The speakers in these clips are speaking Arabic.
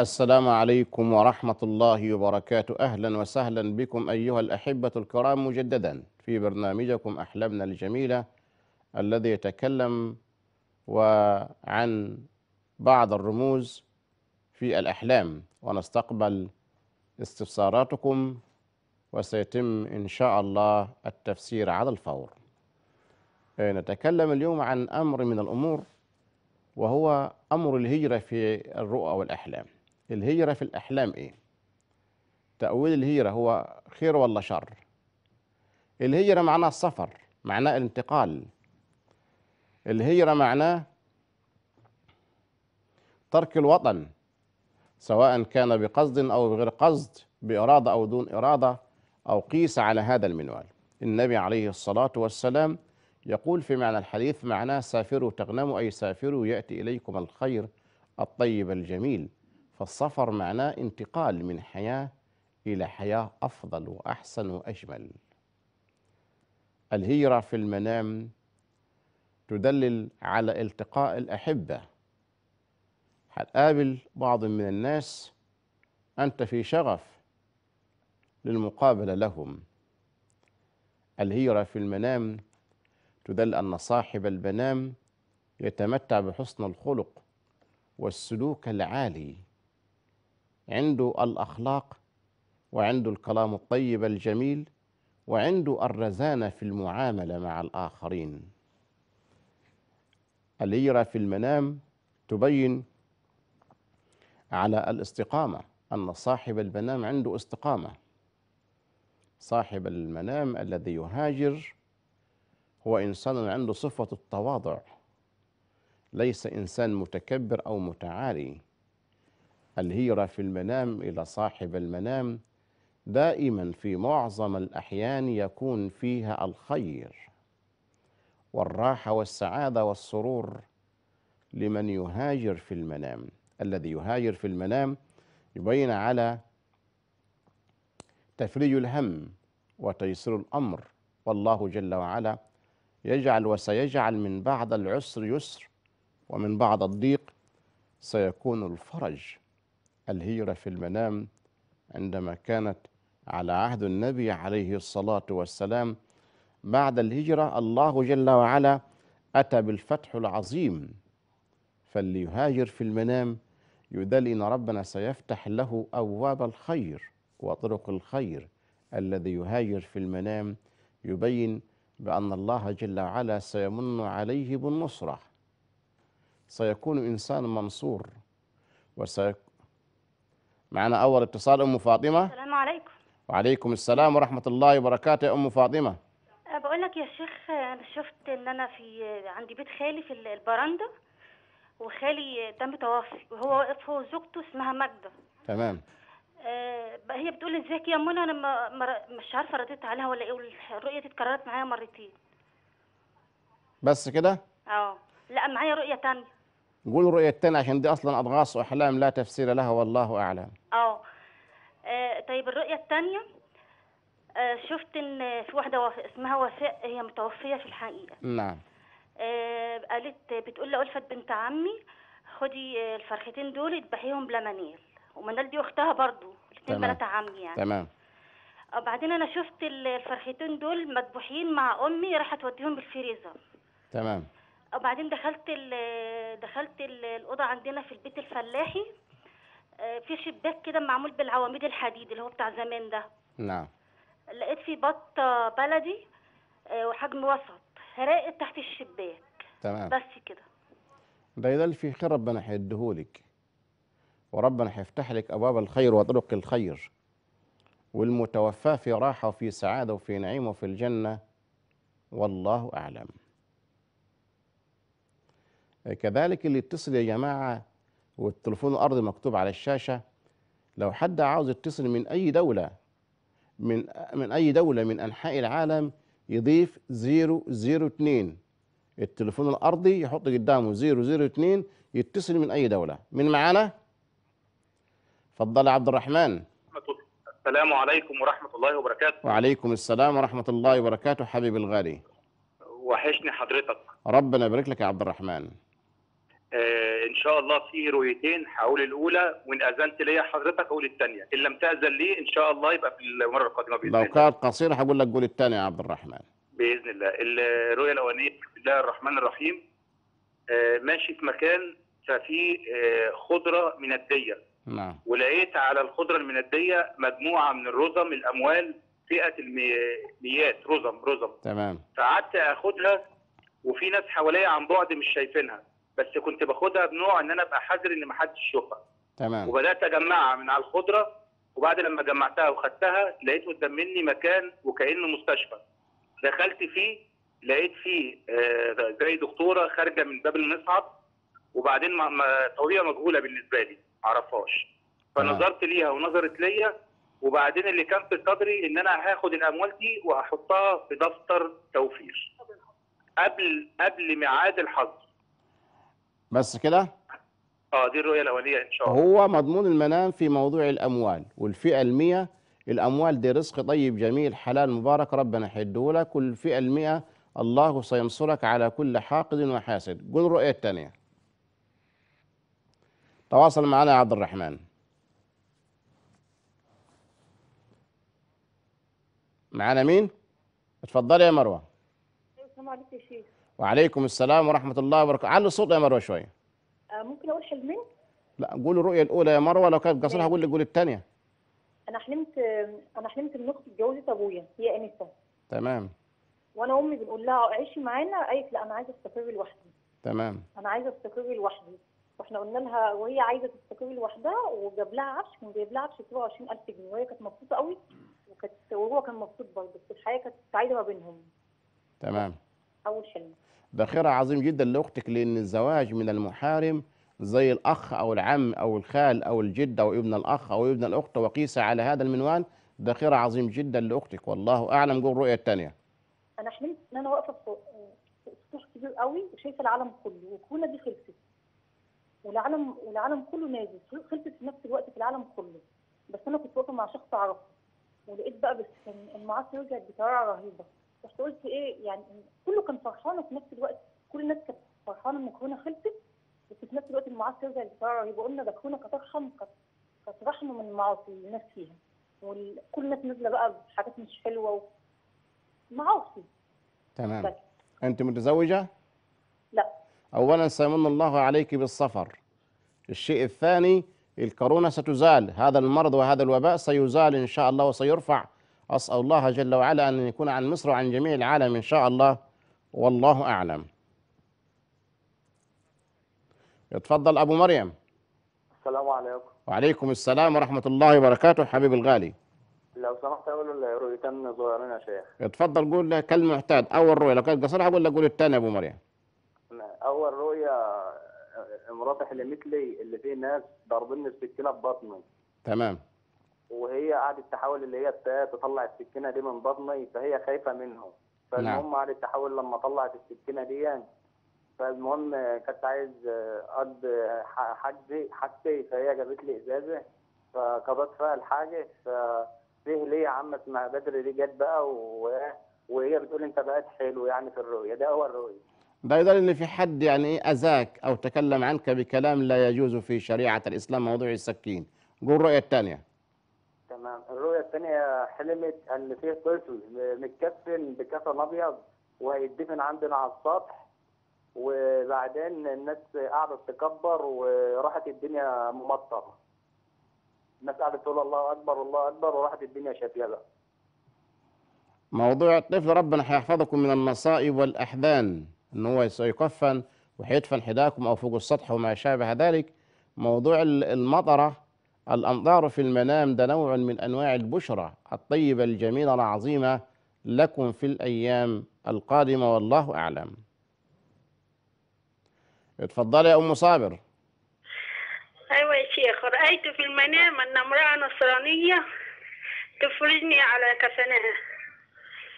السلام عليكم ورحمة الله وبركاته. أهلا وسهلا بكم أيها الأحبة الكرام مجددا في برنامجكم أحلامنا الجميلة الذي يتكلم وعن بعض الرموز في الأحلام. ونستقبل استفساراتكم وسيتم إن شاء الله التفسير على الفور. نتكلم اليوم عن أمر من الأمور وهو أمر الهجرة في الرؤى والأحلام. الهجرة في الأحلام إيه؟ تأويل الهجرة هو خير ولا شر؟ الهجرة معناه السفر معناه الانتقال الهجرة معناه ترك الوطن سواء كان بقصد أو بغير قصد بإرادة أو دون إرادة أو قيس على هذا المنوال النبي عليه الصلاة والسلام يقول في معنى الحديث معناه سافروا تغنموا أي سافروا يأتي إليكم الخير الطيب الجميل فالسفر معناه انتقال من حياة إلى حياة أفضل وأحسن وأجمل. الهجرة في المنام تدلل على التقاء الأحبة. هتقابل بعض من الناس أنت في شغف للمقابلة لهم. الهجرة في المنام تدل أن صاحب المنام يتمتع بحسن الخلق والسلوك العالي. عنده الأخلاق وعنده الكلام الطيب الجميل وعنده الرزانة في المعاملة مع الآخرين. الهجرة في المنام تبين على الاستقامة أن صاحب المنام عنده استقامة. صاحب المنام الذي يهاجر هو إنسان عنده صفة التواضع ليس إنسان متكبر أو متعالي. الهيرة في المنام إلى صاحب المنام. دائما في معظم الأحيان يكون فيها الخير والراحة والسعادة والسرور لمن يهاجر في المنام. الذي يهاجر في المنام يبين على تفريج الهم وتيسير الأمر. والله جل وعلا يجعل وسيجعل من بعد العسر يسر ومن بعد الضيق سيكون الفرج الهيرة في المنام عندما كانت على عهد النبي عليه الصلاة والسلام بعد الهجرة الله جل وعلا أتى بالفتح العظيم فاللي يهاجر في المنام يدل إن ربنا سيفتح له أبواب الخير وطرق الخير الذي يهاجر في المنام يبين بأن الله جل وعلا سيمن عليه بالنصرة سيكون إنسان منصور. معنا أول اتصال أم فاطمة. السلام عليكم. وعليكم السلام ورحمة الله وبركاته يا أم فاطمة. أه، بقول لك يا شيخ أنا شفت إن أنا في عندي بيت خالي في ال- البرندة وخالي ده متوفي وهو واقف هو وزوجته اسمها ماجدة. تمام. بقى هي بتقول إزيك يا منى؟ أنا مش عارفة رديت عليها ولا إيه والرؤية اتكررت معايا مرتين. بس كده؟ أه لا معايا رؤية تانية. قول الرؤية التانية عشان دي أصلا أضغاث وأحلام لا تفسير لها والله أعلم. آه. آه، طيب الرؤية التانية آه، شفت إن في واحدة وف... اسمها وفاء هي متوفية في الحقيقة. نعم. آه، قالت بتقول لألفت بنت عمي خدي آه، الفرختين دول اذبحيهم بلا منيل ومنال دي أختها برضو الاثنين. بنات عمي يعني. تمام. وبعدين أنا شفت ال- الفرختين دول مذبوحين مع أمي راحت توديهم بالفريزر تمام. وبعدين دخلت ال دخلت ال- الأوضة عندنا في البيت الفلاحي. آه، في شباك كده معمول بالعواميد الحديد اللي هو بتاع زمان ده. نعم. لقيت في بطة بلدي آه، وحجم وسط. راقت تحت الشباك. تمام. بس كده. ده يدل في خير ربنا هيديهولك وربنا هيفتح لك أبواب الخير وطرق الخير. والمتوفى في راحة وفي سعادة وفي نعيم وفي الجنة. والله أعلم. كذلك اللي يتصل يا جماعة والتليفون الأرضي مكتوب على الشاشة لو حد عاوز يتصل من أي دولة من من أي دولة من أنحاء العالم يضيف 002 التليفون الأرضي يحط قدامه 002 يتصل من أي دولة. من معانا؟ اتفضل يا عبد الرحمن. السلام عليكم ورحمة الله وبركاته. وعليكم السلام ورحمة الله وبركاته حبيبي الغالي. وحشني حضرتك. ربنا يبارك لك يا عبد الرحمن. آه إن شاء الله فيه رؤيتين هقول الأولى وإن أذنت ليا حضرتك أقول الثانية. إن لم تأذن لي إن شاء الله يبقى في المرة القادمة بإذن لو الله. كانت قصيرة هقول لك قول الثاني يا عبد الرحمن. بإذن الله. الرؤية الأولانية بسم الله الرحمن الرحيم. آه، ماشي في مكان ففي آه، خضرة منديه نعم. ولقيت على الخضرة المنديه مجموعة من الرزم الأموال فئة الميات. رزم رزم. تمام. فقعدت أخدها وفي ناس حواليا عن بعد مش شايفينها. بس كنت باخدها بنوع إن أنا أبقى حذر إن محدش يشوفها. تمام. وبدأت أجمعها من على الخضرة وبعد لما جمعتها وخدتها لقيت قدام مني مكان وكأنه مستشفى. دخلت فيه لقيت فيه آه، زي دكتورة خارجة من باب المصعد وبعدين ما- ما- طبيعه مجهولة بالنسبة لي معرفهاش تمام. فنظرت ليها ونظرت ليا وبعدين اللي كان في صدري إن أنا هاخد الأموال دي وهحطها في دفتر توفير. قبل قبل ميعاد الحظر بس كده؟ آه دي الرؤية الأولية إن شاء الله. هو مضمون المنام في موضوع الأموال والفئة المية الأموال دي رزق طيب جميل حلال مبارك ربنا يحده لك والفئة المئة الله سينصرك على كل حاقد وحاسد. قل الرؤية الثانية تواصل معنا يا عبد الرحمن. معنا مين؟ اتفضلي يا مروة. السلام عليكم يا شيخ. وعليكم السلام ورحمة الله وبركاته. علي الصوت يا مروة شوية. آه ممكن أقول حلمين لا قول الرؤية الأولى يا مروة لو كانت قصيرة هقول لك قول الثانية أنا حلمت أنا حلمت ان أختي اتجوزت أبويا هي انسه تمام. وأنا امي بنقول لها عيشي معانا. قالت لا أنا عايزة أستقر لوحدي. تمام. أنا عايزة أستقر لوحدي. وإحنا قلنا لها وهي عايزة تستقر لوحدها وجاب لها عفش كان جايب لها عفش 27000 جنيه. وهي كانت مبسوطة قوي وكانت وهو كان مبسوط برضه بس الحياة كانت سعيدة ما بينهم. تمام. أول حلم ده خير عظيم جدا لأختك لأن الزواج من المحارم زي الأخ أو العم أو الخال أو الجد أو ابن الأخ أو ابن الأخت وقيس على هذا المنوال. ده خير عظيم جدا لأختك والله أعلم. قول الرؤية الثانية. أنا حلمت إن أنا واقفة فوق سطوح كبير قوي وشايفة العالم كله والكونه دي خلصت. والعالم والعالم كله نازل. خلصت في نفس الوقت في العالم كله. بس أنا كنت واقفة مع شخص أعرفه ولقيت بقى بس المعاصي رجعت بسرعة رهيبة. رحت قلت إيه يعني كله كان فرحان وفي نفس الوقت. كل الناس كانت فرحانة إن الكورونا خلصت بس في نفس الوقت المعاصي رجعت بسرعة رهيبه قلنا ده الكورونا كانت أرحم كانت من المعاصي الناس فيها. وكل الناس نازلة بقى بحاجات مش حلوة. معاصي تمام. بس. أنت متزوجة؟ لا. اولا سيمن الله عليك بالسفر الشيء الثاني الكورونا ستزال. هذا المرض وهذا الوباء سيزال إن شاء الله وسيرفع أسأل الله جل وعلا أن يكون عن مصر وعن جميع العالم إن شاء الله. والله أعلم. اتفضل أبو مريم. السلام عليكم. وعليكم السلام ورحمة الله وبركاته حبيب الغالي. لو سمحت أقول رؤيتين صغيرين يا شيخ. اتفضل قول كالمعتاد أول رؤية لو كانت قصيره هقول لك قول الثاني يا أبو مريم؟ أول رؤيا مراتي حلمت لي اللي فيه ناس ضاربيني السكينة في بطني تمام. وهي قعدت تحاول اللي هي تطلع السكينة دي من بطني فهي خايفة منهم. فالمهم قعدت تحاول لما طلعت السكينة دي يعني. فالمهم كنت عايز اقضي ح- حاجتي حاجتي فهي جابت لي إزازة فقضت فيها الحاجة. ففيه ليه يا عم اسمها بدر دي جت بقى و... وهي بتقول انت بقيت حلو يعني في الرؤية. ده اول رؤيه ده يدل إن في حد يعني إيه أذاك أو تكلم عنك بكلام لا يجوز في شريعة الإسلام موضوع السكين. قول الرؤيه الثانية الرؤية الثانية حلمت إن في طفل متكفن بكفن أبيض وهيدفن عندنا على السطح وبعدين الناس قعدت تكبر وراحت الدنيا ممطرة. الناس قعدت تقول الله أكبر الله أكبر وراحت الدنيا بقى موضوع الطفل ربنا هيحفظكم من المصائب والأحزان إن هو سيكفن وهيدفن حداكم أو فوق السطح وما شابه ذلك. موضوع ال- الامطار في المنام ده نوع من أنواع البشرى الطيبة الجميلة العظيمة لكم في الأيام القادمة والله أعلم. اتفضلي يا أم صابر. أيوة يا شيخ رأيت في المنام أن امرأة نصرانية تفرجني على كفنها.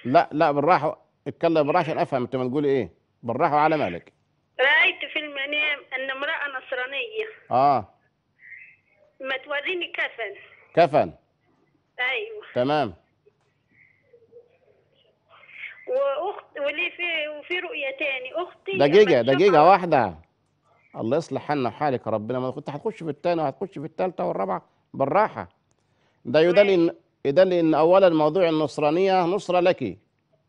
لا لا بالراحة اتكلم بالراحة عشان أفهم أنت ما تقولي إيه. بالراحة وعلى مالك. رأيت في المنام أن امرأة نصرانية آه. ما توريني كفن. كفن؟ أيوة. تمام. وأخت ولي في وفي رؤية تاني. لما دقيقة تشوفها- واحدة. الله يصلح حالنا وحالك يا ربنا. ما كنت هتخش في الثانية وهتخش في الثالثه والرابعة بالراحة. ده يدل ان يدل إن أولا موضوع النصرانية نصرة لك.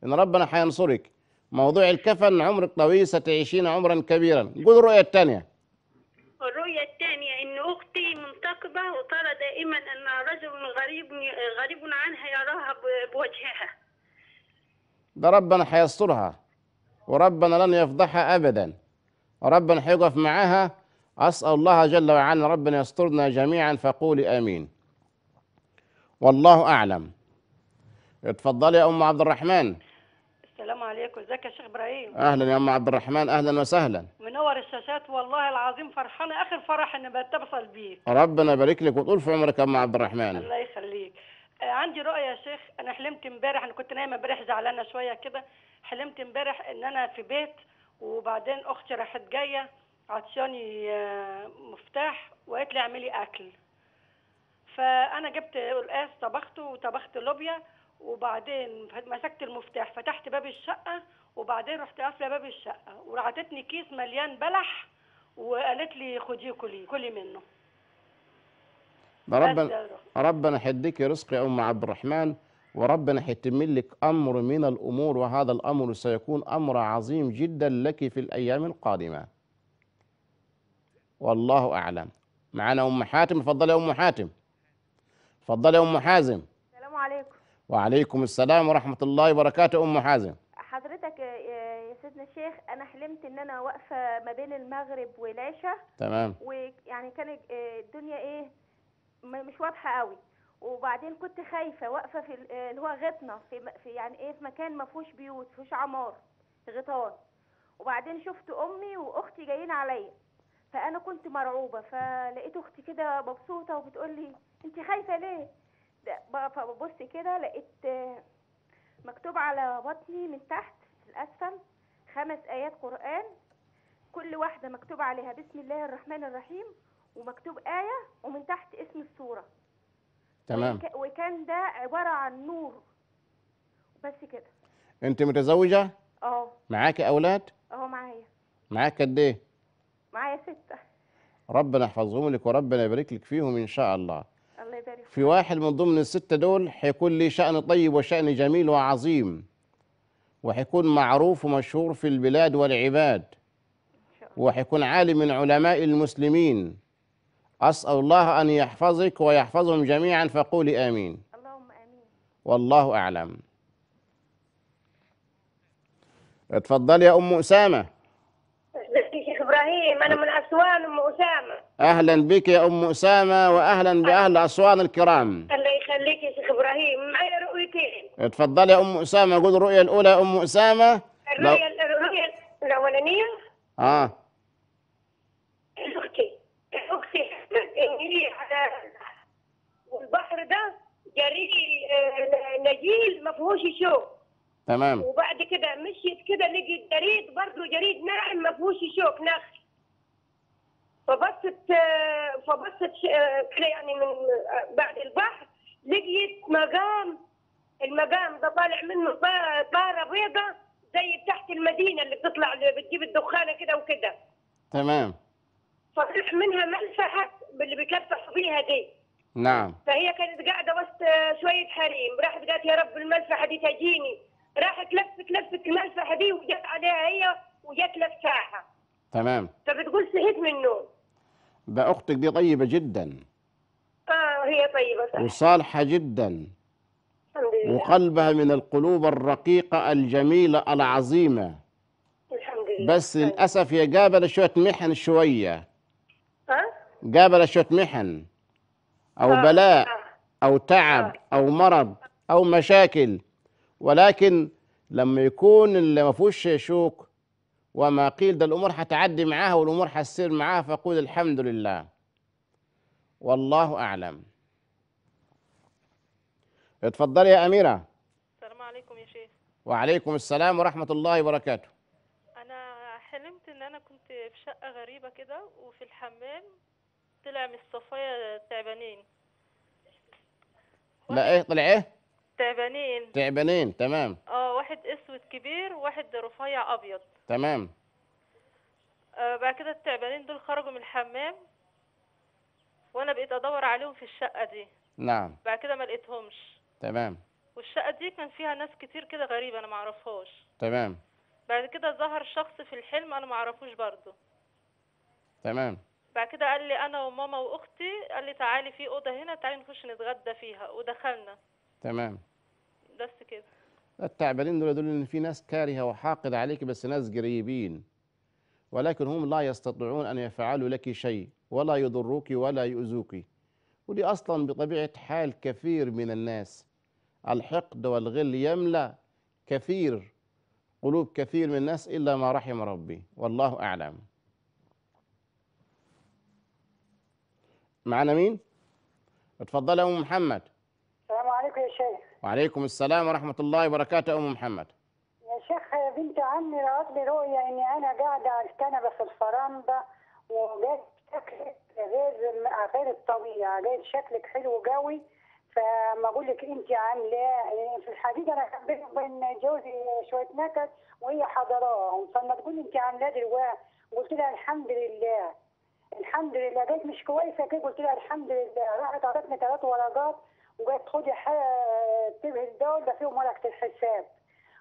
إن ربنا هينصرك. موضوع الكفن عمرك طويل ستعيشين عمرا كبيرا. قول الرؤية الثانية الرؤية الثانية إن أختي منتقبة وترى دائما أن رجل غريب غريب عنها يراها بوجهها. ده ربنا هيسترها وربنا لن يفضحها ابدا. وربنا هيقف معاها أسأل الله جل وعلا ربنا يسترنا جميعا فقولي آمين. والله أعلم. اتفضلي يا أم عبد الرحمن. السلام عليكم. إزيك يا شيخ إبراهيم؟ أهلا يا أم عبد الرحمن. أهلا وسهلا. منور الشاشات والله العظيم فرحانة. آخر فرح اني بتصل بيك ربنا يبارك لك وطول في عمرك يا أم عبد الرحمن. الله يخليك. آه، عندي رؤية يا شيخ. أنا حلمت امبارح أنا كنت نايمة امبارح زعلانة شوية كده. حلمت امبارح إن أنا في بيت وبعدين أختي راحت جاية عطشاني آه، مفتاح وقالت لي اعملي أكل. فأنا جبت القاس طبخته وطبخت لوبيا وبعدين مسكت المفتاح فتحت باب الشقة وبعدين رحت قافلة باب الشقة وعطتني كيس مليان بلح وقالت لي خديه كلي كلي منه. ربنا. ربنا حيديك رزق يا أم عبد الرحمن وربنا حيتم لك أمر من الأمور وهذا الأمر سيكون أمر عظيم جدا لك في الأيام القادمة. والله أعلم. معنا أم حاتم؟ اتفضلي يا أم حاتم. اتفضلي يا أم حازم. السلام عليكم. وعليكم السلام ورحمة الله وبركاته أم حازم. سيدنا الشيخ أنا حلمت إن أنا واقفة ما بين المغرب والعشاء تمام. ويعني كانت آه، الدنيا إيه مش واضحة قوي. وبعدين كنت خايفة واقفة في آه، اللي هو غطنا في, في يعني إيه في مكان ما فيهوش بيوت فيهوش عمار غيطان وبعدين شفت أمي وأختي جايين عليا. فأنا كنت مرعوبة فلقيت أختي كده مبسوطة وبتقول لي انت خايفة ليه؟ فببص كده لقيت آه، مكتوب على بطني من تحت الأسفل خمس آيات قرآن كل واحدة مكتوب عليها بسم الله الرحمن الرحيم ومكتوب آية ومن تحت اسم السورة. تمام. وك- وكان ده عبارة عن نور. بس كده. أنت متزوجة؟ آه. معاك أولاد؟ اهو معايا. معاك قد إيه؟ معايا ستة. ربنا يحفظهم لك وربنا يبارك لك فيهم إن شاء الله. الله يبارك. في واحد من ضمن الستة دول حيكون لي شأن طيب وشأن جميل وعظيم. وحيكون معروف ومشهور في البلاد والعباد. ان شاء الله وحيكون عالم من علماء المسلمين. أسأل الله أن يحفظك ويحفظهم جميعا فقولي آمين. اللهم آمين. والله أعلم. اتفضلي يا أم أسامة. شيخ إبراهيم أنا من أسوان أم أسامة. أهلا بك يا أم أسامة وأهلا بأهل أسوان الكرام الله يخليك يا شيخ إبراهيم رؤيتين اتفضلي يا أم أسامة قول الرؤية الأولى يا أم أسامة. لو الرؤية الرؤية الأولانية؟ آه. أختي أختي إن هي على والبحر ده جري آه، نجيل ما فيهوش شوك. تمام. وبعد كده مشيت كده لقيت جريد برضه جريد ناعم ما فيهوش شوك نخل. فبصت آه، فبصت آه، كده يعني من بعد البحر لقيت مقام المقام ده طالع منه طاره بيضة زي تحت المدينة اللي بتطلع اللي بتجيب الدخانة كده وكده. تمام. فطلع منها ملفحه باللي بيكفحوا بيها دي. نعم. فهي كانت قاعدة وسط شوية حريم. راحت قالت يا رب الملفحه دي تجيني. راحت لفت لفت الملفحه دي وجت عليها هي وجت لفاها. تمام. فبتقول صحيت من النوم ده أختك دي طيبة جدا. آه هي طيبة صح وصالحة جدا. الحمد لله. وقلبها من القلوب الرقيقة الجميلة العظيمة. الحمد لله. بس للأسف هي قابلة شوية محن شوية. ها؟ قابلة شوية محن. أو آه، بلاء آه. أو تعب أو مرض أو مشاكل. ولكن لما يكون اللي ما فيهوش شوك وما قيل ده الأمور هتعدي معاها والأمور هتسير معاها فقول الحمد لله. والله أعلم. اتفضلي يا أميرة. السلام عليكم يا شيخ. وعليكم السلام ورحمة الله وبركاته. أنا حلمت إن أنا كنت في شقة غريبة كده وفي الحمام طلع من الصفايا تعبانين. لا إيه طلع إيه؟ تعبانين. تعبانين تمام. آه واحد أسود كبير وواحد رفيع أبيض. تمام. آه بعد كده التعبانين دول خرجوا من الحمام وأنا بقيت أدور عليهم في الشقة دي. نعم. بعد كده ما لقيتهمش. تمام. والشقة دي كان فيها ناس كتير كده غريبة أنا ما اعرفهاش تمام. بعد كده ظهر شخص في الحلم أنا ما اعرفوش برضه. تمام. بعد كده قال لي أنا وماما وأختي قال لي تعالي في أوضة هنا تعالي نخش نتغدى فيها. ودخلنا. تمام. بس كده. التعبانين دول يدل إن في ناس كارهة وحاقد عليك بس ناس قريبين. ولكن هم لا يستطيعون أن يفعلوا لك شيء ولا يضروك ولا يؤذوك. ودي أصلا بطبيعة حال كثير من الناس. الحقد والغل يملأ كثير قلوب كثير من الناس إلا ما رحم ربي والله أعلم. معنا مين؟ اتفضل يا أم محمد. السلام عليكم يا شيخ. وعليكم السلام ورحمة الله وبركاته يا أم محمد. يا شيخ بنت عمي رأت لي رؤيا إني أنا قاعدة على الكنبه في الفرنده وجات شكلك غير غير الطبيعي جاي شكلك حلو قوي فما أقول لك أنت عاملة في الحقيقة أنا كان بيني وبين جوزي شوية نكد وهي حضراهم. فلما تقول أنت عاملة دلوقتي قلت لها الحمد لله. الحمد لله. جيت مش كويسة كده. قلت لها الحمد لله. راحت عطتني ثلاث ورقات وقالت خدي انتبهي دول ده فيهم ورقة الحساب.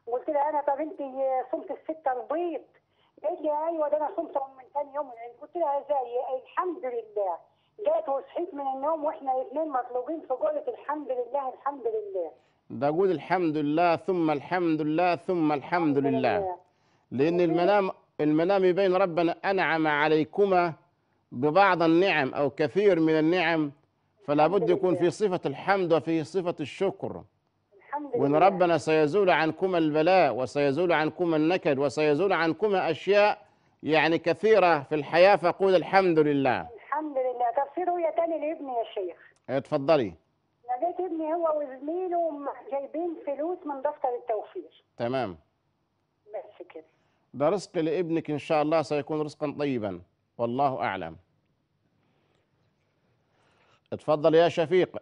قلت لها أنا طب أنت صمت السته البيض؟ قالت لي أيوه ده أنا صمتهم من ثاني يوم. قلت لها إزاي؟ الحمد لله. جات وصحيت من النوم وإحنا الاثنين مطلوبين في قولة الحمد لله الحمد لله. ده قول الحمد لله ثم الحمد لله ثم الحمد لله. لأن المنام المنام يبين ربنا أنعم عليكما ببعض النعم أو كثير من النعم فلا بد يكون في صفة الحمد وفي صفة الشكر. وإن ربنا سيزول عنكما البلاء وسيزول عنكما النكد وسيزول عنكما أشياء يعني كثيرة في الحياة فقول الحمد لله الحمد لله. رؤية تاني لابني يا شيخ. اتفضلي. لقيت ابني هو وزميله جايبين فلوس من دفتر التوفير. تمام. بس كده. ده رزق لابنك إن شاء الله سيكون رزقا طيبا. والله أعلم. اتفضل يا شفيق.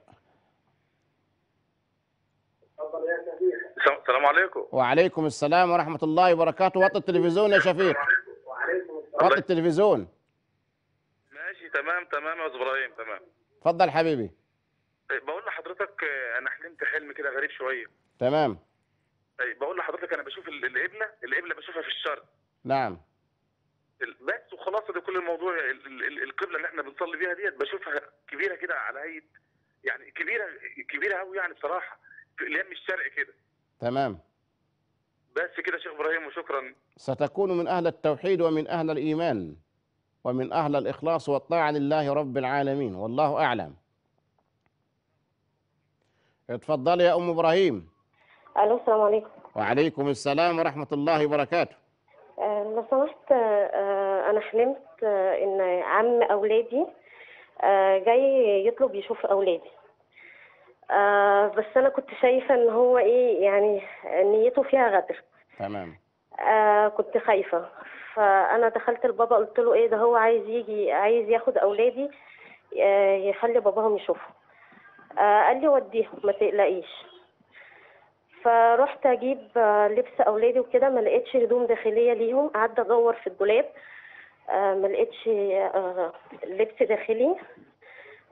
السلام عليكم. وعليكم السلام ورحمة الله وبركاته. وطي التلفزيون يا شفيق. وطي التلفزيون. تمام تمام يا إبراهيم تمام. اتفضل حبيبي. طيب، بقول لحضرتك آه، أنا حلمت حلم كده غريب شوية. تمام. طيب، بقول لحضرتك أنا بشوف ال- القبله القبله بشوفها في الشرق. نعم. بس وخلاص ده كل الموضوع ال- ال- ال- القبلة اللي إحنا بنصلي بيها ديت بشوفها كبيرة كده على هيئه يعني كبيرة كبيرة قوي يعني بصراحة في اليم الشرق كده. تمام. بس كده شيخ إبراهيم وشكرا. ستكون من أهل التوحيد ومن أهل الإيمان. ومن أهل الإخلاص والطاعة لله رب العالمين. والله أعلم. اتفضل يا أم إبراهيم. ألو السلام عليكم. وعليكم السلام ورحمة الله وبركاته. آه، لو سمحت آه، أنا حلمت آه، إن عم أولادي آه، جاي يطلب يشوف أولادي. آه، بس أنا كنت شايفة إن هو إيه يعني نيته فيها غدر. تمام. آه كنت خايفة. فأنا دخلت لبابا قلت له إيه ده هو عايز يجي عايز ياخد أولادي آه يخلي باباهم يشوفوا آه قال لي وديهم ما تقلقيش. فرحت أجيب آه لبس أولادي وكده ما لقيتش هدوم داخلية ليهم. قعدت أدور في الدولاب ما لقيتش لبس داخلي.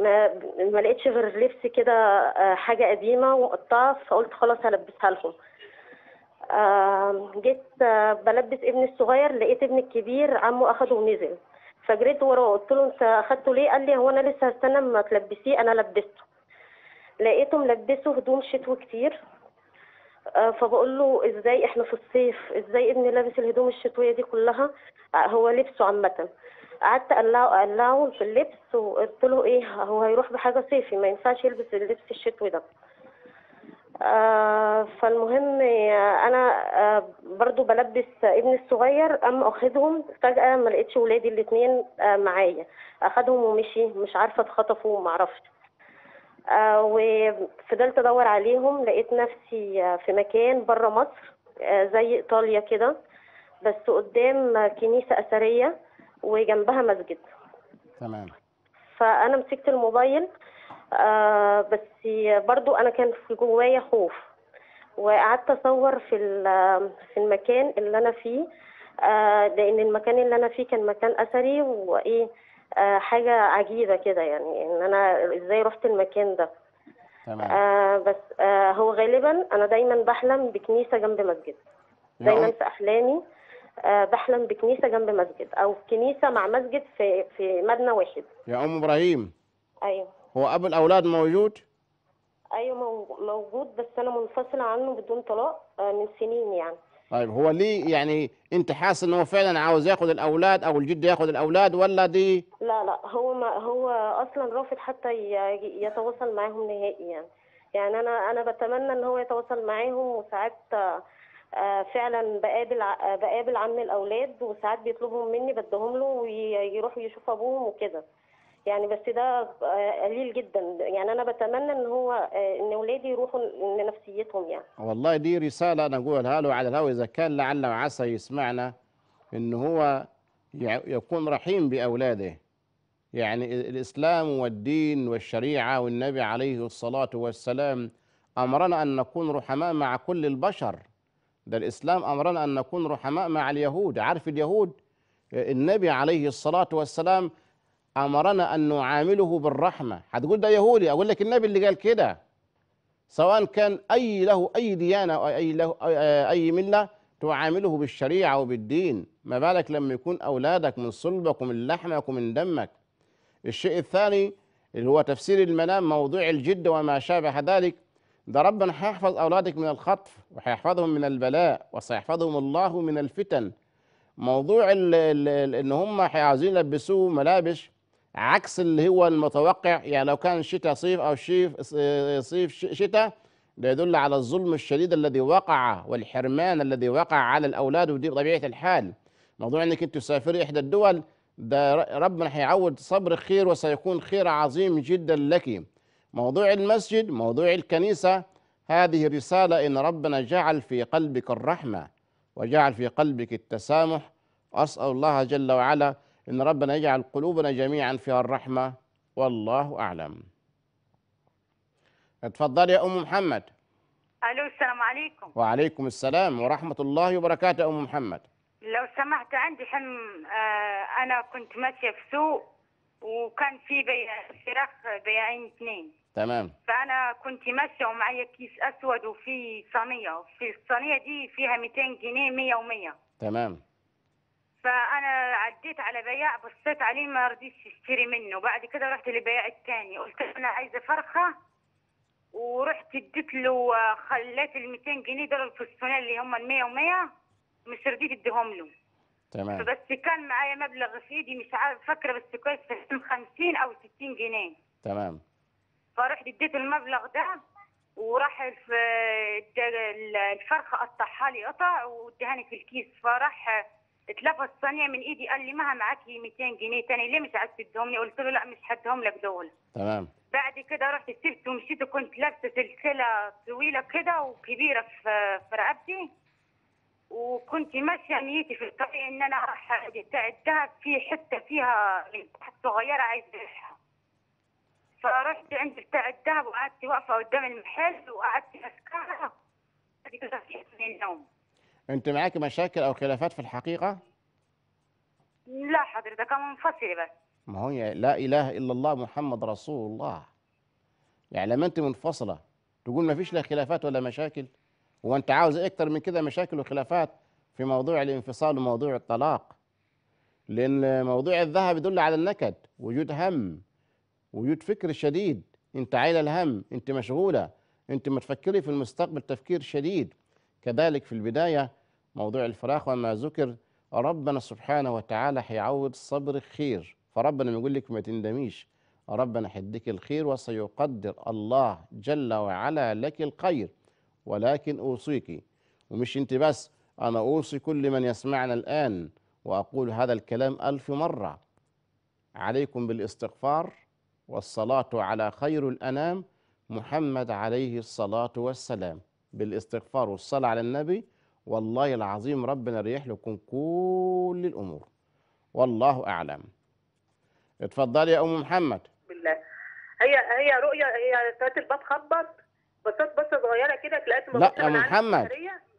ما لقيتش غير لبس كده حاجة قديمة وقطعة فقلت خلاص هلبسها لهم. جيت آه، بلبس ابني الصغير لقيت ابني الكبير عمه أخده ونزل. فجريت وراه قلت له أنت أخدته ليه؟ قال لي هو أنا لسه هستنى أما تلبسيه أنا لبسته. لقيته ملبسه هدوم شتوي كتير. آه، فبقول له إزاي إحنا في الصيف؟ إزاي ابني لابس الهدوم الشتوية دي كلها؟ آه، هو لبسه عامة. قعدت أقلعه أقلعه في اللبس وقلت له إيه هو هيروح بحاجة صيفي ما ينفعش يلبس اللبس الشتوي ده. فالمهم آه، أنا آه برضو بلبس ابني الصغير اما أخدهم فجأة ما لقيتش ولادي الاتنين آه معايا. أخدهم ومشي مش عارفة اتخطفوا معرفش. آه وفضلت أدور عليهم لقيت نفسي في مكان بره مصر زي إيطاليا كده بس قدام كنيسة أثرية وجنبها مسجد. تمام. فأنا مسكت الموبايل آه بس برضو أنا كان في جوايا خوف وقعدت أصور في ال- في المكان اللي أنا فيه آه لأن المكان اللي أنا فيه كان مكان أثري وإيه آه حاجة عجيبة كده يعني إن أنا إزاي رحت المكان ده. تمام. آه بس آه هو غالبا أنا دايما بحلم بكنيسة جنب مسجد. دايما في أحلامي آه بحلم بكنيسة جنب مسجد أو كنيسة مع مسجد في في مبنى واحد. يا أم إبراهيم. أيوه. هو ابو الأولاد موجود؟ أيوه مو- موجود بس أنا منفصلة عنه بدون طلاق آه من سنين يعني. طيب هو ليه يعني أنت حاسس إن هو فعلا عاوز ياخد الأولاد أو الجد ياخد الأولاد ولا دي؟ لا لا هو ما هو أصلا رافض حتى يتواصل معاهم نهائي يعني. يعني أنا أنا بتمنى إن هو يتواصل معاهم وساعات آه، فعلا بقابل بقابل عم الأولاد وساعات بيطلبهم مني بديهم له ويروحوا يشوفوا أبوهم وكده. يعني بس ده آه، قليل جدا. يعني أنا بتمنى إن هو آه، إن اولادي يروحوا لنفسيتهم يعني. والله دي رسالة أنا أقولها له على الهواء إذا كان لعل وعسى يسمعنا إن هو يكون رحيم بأولاده. يعني ال- الإسلام والدين والشريعة والنبي عليه الصلاة والسلام أمرنا أن نكون رحماء مع كل البشر. ده الإسلام أمرنا أن نكون رحماء مع اليهود. عارف اليهود؟ النبي عليه الصلاة والسلام أمرنا أن نعامله بالرحمة. هتقول ده يهودي أقول لك النبي اللي قال كده. سواء كان أي له أي ديانة أو أي له اي ملة تعامله بالشريعة وبالدين. ما بالك لما يكون أولادك من صلبك ومن لحمك ومن دمك. الشيء الثاني اللي هو تفسير المنام موضوع الجد وما شابه ذلك. ده ربنا هيحفظ أولادك من الخطف وهيحفظهم من البلاء وسيحفظهم الله من الفتن. موضوع ال ال إن هم عايزين يلبسوه ملابس عكس اللي هو المتوقع يعني لو كان شتاء صيف أو شيف صيف شتاء ده يدل على الظلم الشديد الذي وقع والحرمان الذي وقع على الأولاد ودي طبيعة الحال. موضوع إنك أنت تسافري إحدى الدول ده ربنا هيعود صبر خير وسيكون خير عظيم جدا لك. موضوع المسجد موضوع الكنيسة هذه رسالة إن ربنا جعل في قلبك الرحمة وجعل في قلبك التسامح. أسأل الله جل وعلا إن ربنا يجعل قلوبنا جميعا فيها الرحمه والله أعلم. اتفضلي يا أم محمد. ألو السلام عليكم. وعليكم السلام ورحمة الله وبركاته يا أم محمد. لو سمحت عندي حلم آه أنا كنت ماشية في سوق وكان في فراخ بياعين اثنين. تمام. فأنا كنت ماشية ومعايا كيس أسود وفي صينية في الصينية دي فيها 200 جنيه 100 و100 تمام. فأنا عديت على بياع بصيت عليه ما رضيتش اشتري منه. بعد كده رحت للبياع الثاني قلت أنا عايزة فرخة ورحت اديت له آه، خليت ال 200 جنيه دول الفستونين اللي هم ال 100 و100 مش رضيت اديهم له. تمام. فبس كان معايا مبلغ في ايدي مش عارف فاكرة بس كويس في 50 أو 60 جنيه. تمام. فرحت اديت المبلغ ده وراح اد- الفرخة قطعها لي قطع وادهاني في الكيس. فراح اتلفت الصينيه من ايدي قال لي ما معاكي 200 جنيه تاني ليه مش عايز تديهم لي قلت له لا مش هديهم لك دول. تمام. بعد كده رحت سبت ومشيت وكنت لابسة سلسلة طويلة كده وكبيرة في في رقبتي. وكنت ماشية نيتي في الطريق إن أنا راح الدهب في حتة فيها صغيرة عايز ابيعها فرحت عند بتاع الدهب وقعدت واقفة قدام المحل وقعدت ماسكاها بعد كده صحيت من النوم. أنت معاك مشاكل أو خلافات في الحقيقة؟ لا حضرتك أنا منفصله بس. ما هو لا إله إلا الله محمد رسول الله. يعني لما أنت منفصلة تقول ما فيش لا خلافات ولا مشاكل؟ هو أنت عاوز أكتر من كده مشاكل وخلافات في موضوع الانفصال وموضوع الطلاق؟ لأن موضوع الذهب يدل على النكد وجود هم وجود فكر شديد. أنت عايله الهم أنت مشغولة أنت ما تفكري في المستقبل تفكير شديد. كذلك في البداية موضوع الفراخ وما ذكر ربنا سبحانه وتعالى هيعوض صبر خير فربنا بيقول لك ما تندميش ربنا هيديك الخير وسيقدر الله جل وعلا لك الخير ولكن أوصيك ومش أنت بس أنا أوصي كل من يسمعنا الآن وأقول هذا الكلام ألف مرة. عليكم بالإستغفار والصلاة على خير الأنام محمد عليه الصلاة والسلام. بالإستغفار والصلاة على النبي والله العظيم ربنا يريح لكم كل الأمور. والله أعلم. اتفضلي يا أم محمد. بالله هي هي رؤية هي ساعات الباب خبط بصيت بصه صغيرة كده لقيت لا يا ام محمد.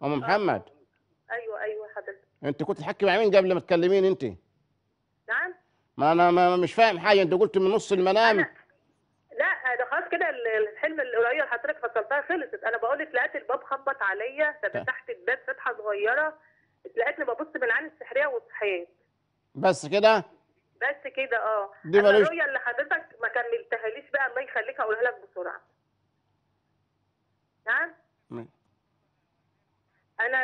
أم محمد. أيوه أيوه حضرتك. أنت كنت تحكي مع مين قبل ما تكلمين أنت؟ نعم. ما أنا ما مش فاهم حاجة أنت قلت من نص المنام. كده ال- الحلم القريه اللي حضرتك فصلتها خلصت. أنا بقول لك لقيت الباب خبط عليا ففتحت الباب فتحة صغيرة. لقيتني ببص من العين السحرية وصحيت. بس كده؟ بس كده آه. دي ملوش- الرؤيه اللي حضرتك ما كملتهاليش بقى الله يخليك أقولها لك بسرعة. نعم. أنا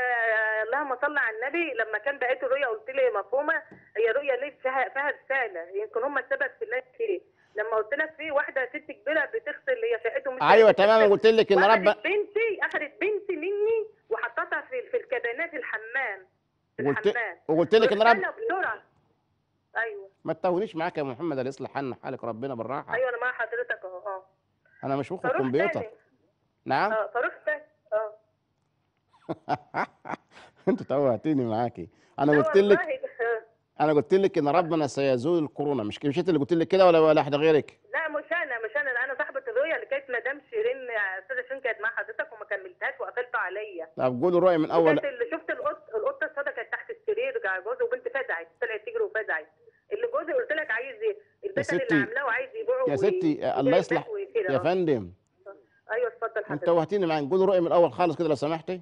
اللهم صل على النبي لما كان بقيت الرؤيه قلت لي مفهومة هي رؤيه ليه فيها فيها رسالة؟ يمكن هم السبب في الناس كتير. لما قلت لك في واحدة ست كبيرة بتغسل هي شقته مش أيوه. تمام قلت لك ان رب بنتي اخذت بنتي مني وحطتها في في الكابينات الحمام في وقلت الحمام. وقلت لك ان رب أيوه. ما تتوهنيش معاك يا محمد اللي يصلح حالنا حالك ربنا بالراحة. أيوه أنا مع حضرتك أهو أه. أنا مش فاروح الكمبيوتر. تاني. نعم؟ أه تاني أه. أنت توهتيني معاكي. أنا قلت لك أنا قلت لك إن ربنا سيزول الكورونا. مش مش أنت اللي قلت لك كده ولا ولا حد غيرك؟ لا مش أنا مش أنا. أنا صاحبة الرؤيه اللي كانت مدام شيرين أستاذة شيرين كانت مع حضرتك وما كملتهاش وقفلت عليا. طب قولوا رؤيه من أول. اللي شفت القط القطة السوداء كانت تحت السرير جوزي وبنت فزعت طلعت تجري وفزعت. اللي جوزي قلت لك عايز إيه البيت اللي عاملاه وعايز يبيعه يا ستي الله يصلح. يا. فندم. أيوه اتفضل أنت حضرتك. توهتيني معاك. قولوا رؤيه من الأول خالص كده لو سمحتي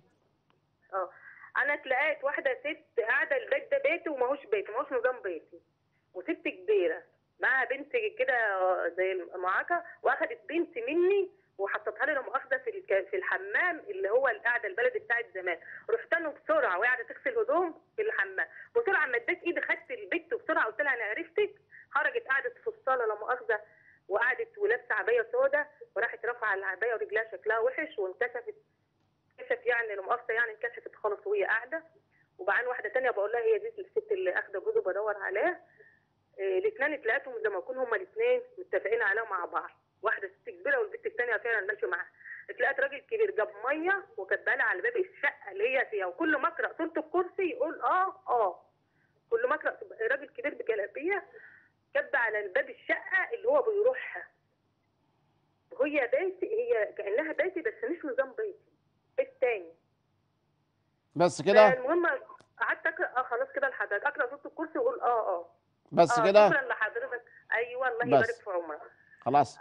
آه أنا اتلقيت واحدة ست قاعدة البيت ده بيتي وماهوش بيتي ماهوش نظام بيتي وست كبيره معاها بنت كده زي المعاكه واخدت بنت مني وحطتها لي لا مؤاخذه في الك- في الحمام اللي هو القعده البلدي بتاعت زمان رحت أنا بسرعة وهي قاعدة تغسل هدوم في الحمام بسرعة مديت ايدي خدت البت بسرعة قلت لها أنا عرفتك خرجت قعدت في الصاله لا مؤاخذه وقعدت ولابسه عبايه سوداء وراحت رافعه العبايه ورجلها شكلها وحش وانكشفت انكشف يعني لا مؤاخذه يعني انكشفت خالص وهي قاعدة وبعدين واحدة تانية بقول لها هي دي الست اللي اخده جوزي بدور عليها إيه، الاثنين اتلقيتهم زي ما يكون هما الاثنين متفقين عليها مع بعض واحدة ست كبيره والبنت الثانية فعلا ماشيه معاها اتلقيت راجل كبير جاب ميه وكبها لها على باب الشقه اللي هي فيها وكل ما اقرا سوره الكرسي يقول آه آه كل ما اقرا راجل كبير بجلابيه كب على باب الشقه اللي هو بيروحها وهي بيتي هي كأنها بيتي بس مش نظام بيتي بيت تاني. بس كده؟ المهم قعدت أقرأ آه خلاص كده لحضرتك. أقرأ سوره الكرسي وأقول آه آه. بس آه كده؟ شكرا لحضرتك. أيوه الله بس. يبارك في عمرك. خلاص.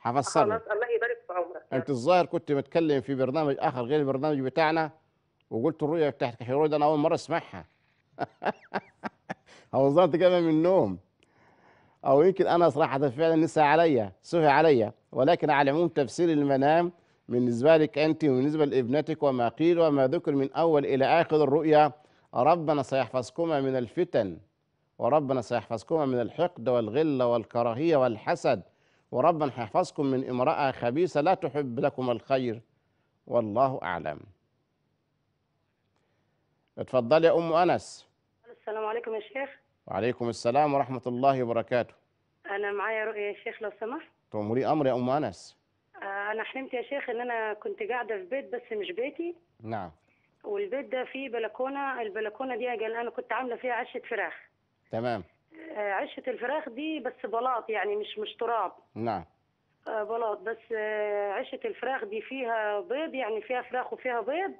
هفسر خلاص الله يبارك في عمرك. أنت الظاهر كنت متكلم في برنامج آخر غير البرنامج بتاعنا وقلت الرؤية الرؤيه ده أنا أول مرة أسمعها. أو ظهرت كده من النوم. أو يمكن أنا صراحة فعلا نسى عليا سهى عليا. ولكن على العموم تفسير المنام بالنسبة لك أنت وبالنسبة لابنتك وما قيل وما ذكر من أول إلى آخر الرؤيا. ربنا سيحفظكما من الفتن وربنا سيحفظكما من الحقد والغل والكراهية والحسد وربنا هيحفظكم من امرأة خبيثة لا تحب لكم الخير. والله أعلم. اتفضلي يا أم أنس. السلام عليكم يا شيخ. وعليكم السلام ورحمة الله وبركاته. أنا معايا رؤية يا شيخ لو سمحت. تأمري أمر يا أم أنس. آه، أنا حلمت يا شيخ إن أنا كنت قاعدة في بيت بس مش بيتي. نعم. والبيت ده فيه بلكونة البلكونة دي قال أنا كنت عاملة فيها عشة فراخ. تمام. آه، عشة الفراخ دي بس بلاط يعني مش مش تراب. نعم. آه، بلاط بس عشة الفراخ دي فيها بيض يعني فيها فراخ وفيها بيض.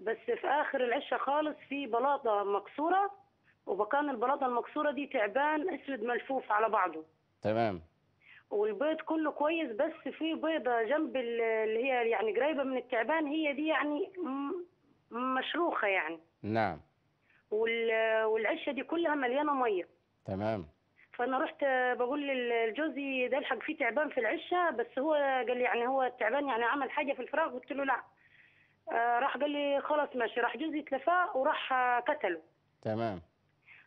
بس في آخر العشة خالص في بلاطة مكسورة. وبكان البلاطة المكسورة دي تعبان أسود ملفوف على بعضه. تمام. والبيض كله كويس بس في بيضة جنب ال- اللي هي يعني قريبة من التعبان هي دي يعني م- مشروخة يعني. نعم. وال- والعشة دي كلها مليانة مية. تمام. فأنا رحت بقول لجوزي ده الحق فيه تعبان في العشة بس هو قال لي يعني هو التعبان يعني عمل حاجة في الفراغ قلت له لا. آه، راح قال لي خلاص ماشي. راح جوزي اتلفاه وراح قتله. تمام.